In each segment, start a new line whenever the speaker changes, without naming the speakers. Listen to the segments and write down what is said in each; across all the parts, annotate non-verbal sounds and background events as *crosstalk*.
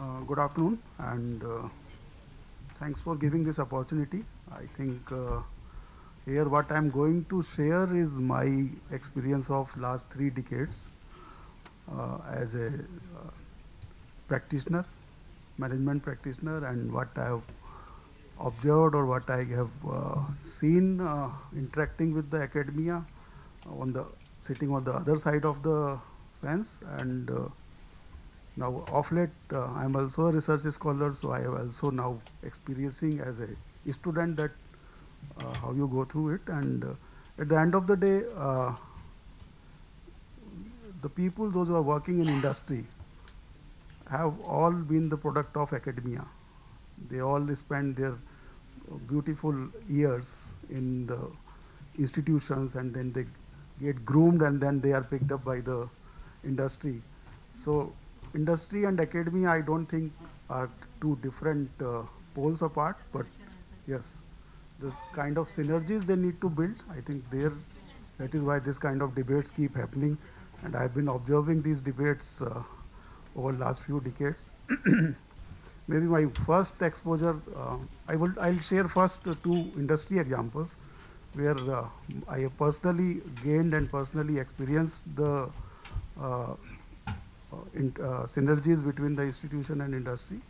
Uh, good afternoon and uh, thanks for giving this opportunity. I think uh, here what I'm going to share is my experience of last three decades uh, as a uh, practitioner, management practitioner and what I have observed or what I have uh, seen interacting with the academia on the sitting on the other side of the fence and now of late uh, I am also a research scholar so I am also now experiencing as a student that uh, how you go through it and uh, at the end of the day uh, the people those who are working in industry have all been the product of academia they all spend their beautiful years in the institutions and then they get groomed and then they are picked up by the industry. So industry and academia I don't think are two different uh, poles apart but yes this kind of synergies they need to build I think there that is why this kind of debates keep happening and I've been observing these debates uh, over last few decades. *clears throat* maybe my first exposure, uh, I will I'll share first two industry examples where uh, I have personally gained and personally experienced the uh, in, synergies between the institution and industry.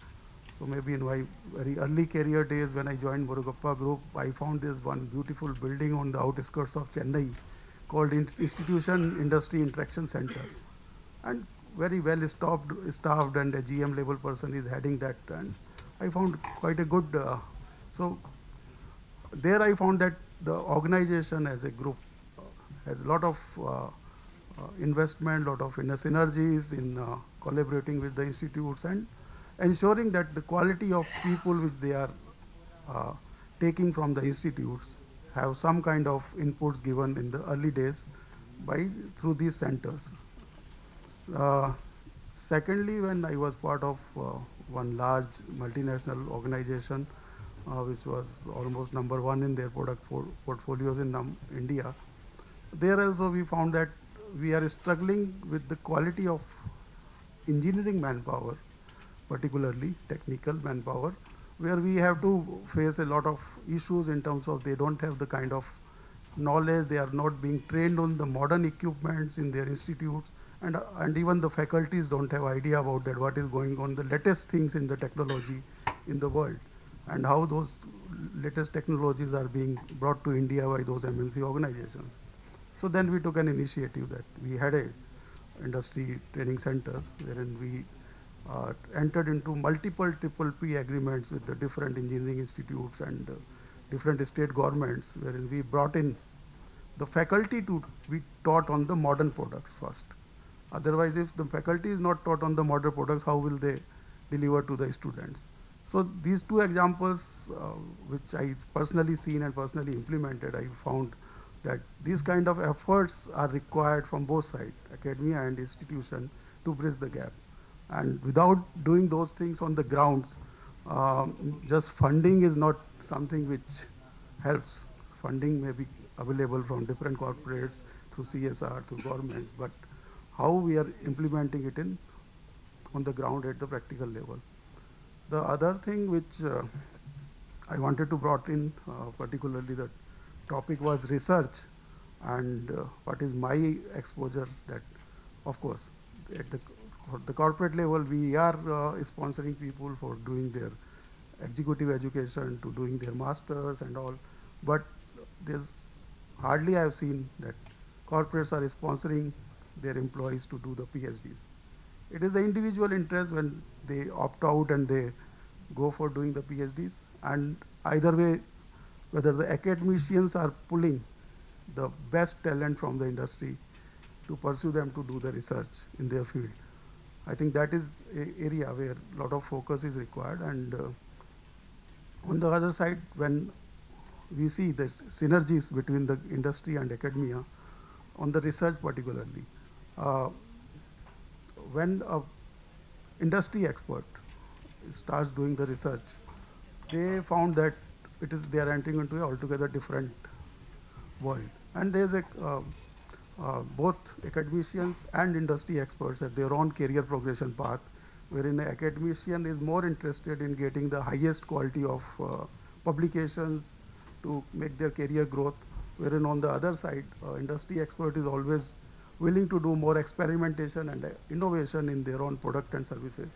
So maybe in my very early career days when I joined Murugappa Group, I found this one beautiful building on the outskirts of Chennai called Institution Industry Interaction Center. And very well staffed, staffed and a GM level person is heading that. And I found quite a good. Uh, so there I found that the organization as a group uh, has a lot of uh, uh investment, lot of inner synergies in uh, collaborating with the institutes and ensuring that the quality of people which they are uh, taking from the institutes have some kind of inputs given in the early days by through these centers. Uh, secondly, when I was part of uh, one large multinational organization, uh, which was almost number one in their product portfolios in um, India, there also we found that we are struggling with the quality of engineering manpower, particularly technical manpower, where we have to face a lot of issues in terms of they don't have the kind of knowledge, they are not being trained on the modern equipments in their institutes, and, uh, and even the faculties don't have idea about that, what is going on, the latest things in the technology in the world, and how those latest technologies are being brought to India by those MNC organizations. So then we took an initiative that we had a industry training center wherein we uh, entered into multiple triple P agreements with the different engineering institutes and uh, different state governments wherein we brought in the faculty to be taught on the modern products first. Otherwise, if the faculty is not taught on the modern products, how will they deliver to the students? So these two examples, uh, which I personally seen and personally implemented, I found that these kind of efforts are required from both sides, academia and institution, to bridge the gap. And without doing those things on the grounds, um, just funding is not something which helps. Funding may be available from different corporates through CSR, through governments, but how we are implementing it in on the ground at the practical level. The other thing which uh, I wanted to brought in, uh, particularly the topic was research and uh, what is my exposure that, of course, at the, the corporate level, we are uh, sponsoring people for doing their executive education to doing their masters and all, but there's hardly I have seen that corporates are sponsoring their employees to do the PhDs. It is the individual interest when they opt out and they go for doing the PhDs. And either way, whether the academicians are pulling the best talent from the industry to pursue them to do the research in their field. I think that is an area where a lot of focus is required. And uh, on the other side, when we see the synergies between the industry and academia, on the research particularly, uh, when a industry expert starts doing the research, they found that it is they are entering into a altogether different world. And there's a uh, uh, both academicians and industry experts at their own career progression path. wherein an academician is more interested in getting the highest quality of uh, publications to make their career growth, wherein on the other side, uh, industry expert is always willing to do more experimentation and uh, innovation in their own product and services.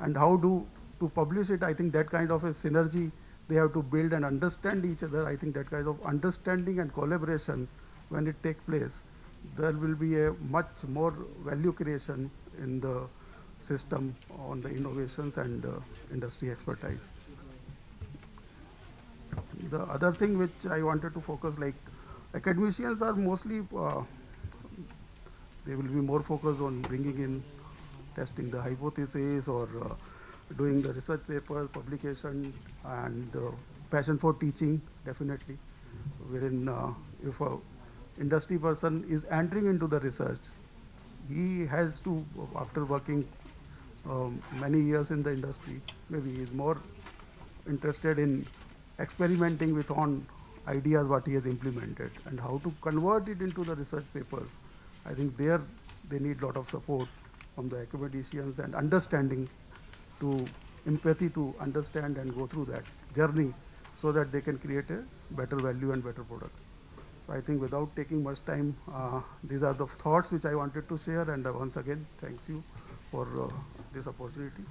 And how do to publish it, I think that kind of a synergy they have to build and understand each other. I think that kind of understanding and collaboration, when it takes place, there will be a much more value creation in the system on the innovations and uh, industry expertise. The other thing which I wanted to focus, like academicians are mostly, uh, they will be more focused on bringing in, testing the hypothesis or uh, doing the research papers, publication, and uh, passion for teaching, definitely. Wherein uh, if a industry person is entering into the research, he has to, after working um, many years in the industry, maybe he is more interested in experimenting with on ideas what he has implemented and how to convert it into the research papers. I think there they need a lot of support from the academicians and understanding to empathy to understand and go through that journey so that they can create a better value and better product. So I think without taking much time, uh, these are the thoughts which I wanted to share and uh, once again, thanks you for uh, this opportunity.